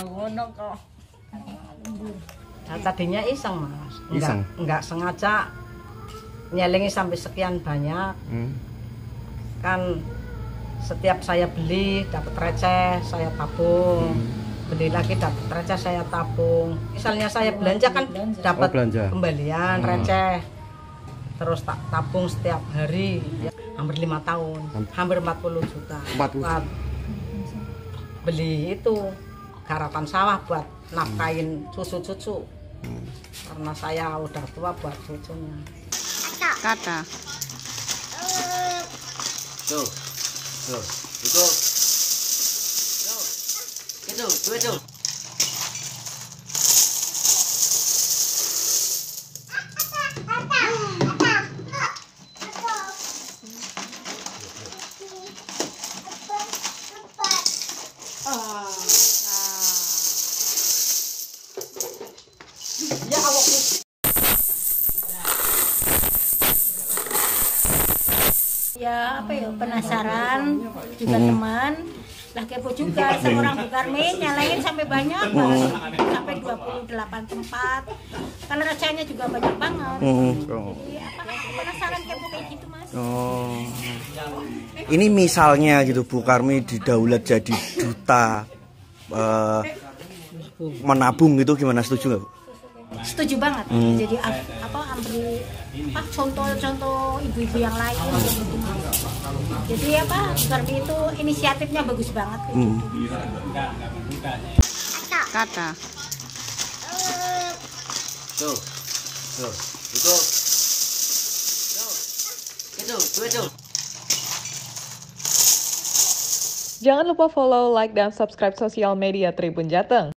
ngono kok. Nah, tadinya iseng mas, enggak, Iseng? enggak sengaja nyelengi sampai sekian banyak. Hmm. Kan setiap saya beli dapat receh, saya tabung. Beli lagi dapat receh, saya tabung. Misalnya saya belanja kan dapat Oh, belanja. kembalian Hmm. receh. Terus tak tabung setiap hari, ya, hampir lima tahun, hampir 40 juta. 40. Buat beli itu garapan sawah buat nafkain cucu-cucu. Karena saya udah tua buat cucunya. Kata. Tuh. Tuh. Itu. Itu, itu, itu. Ya apa ya penasaran juga teman. Lah kepo juga seorang Bu Karmin nyalain sampai banyak banget. Sampai 28 tempat. Karena rasanya juga banyak banget. Hmm. Oh. Jadi apa penasaran kepo kayak gitu mas? Oh. Ini misalnya gitu Bu Karmi didaulat jadi duta eh, menabung gitu gimana? Setuju nggak Bu? Setuju banget jadi ap- apa hampir apa contoh-contoh ibu-ibu yang lain gitu. jadi apa Karmin itu inisiatifnya bagus banget Hmm. gitu. Kata. Tuh. Tuh. Itu. Itu, itu, itu. Jangan lupa follow, like, dan subscribe sosial media Tribun Jateng.